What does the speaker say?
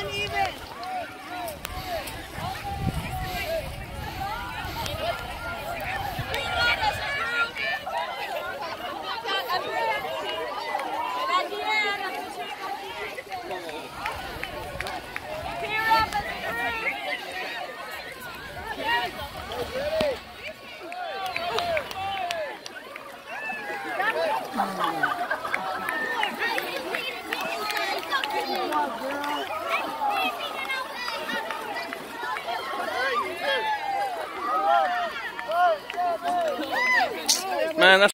uneven. you. Man, that's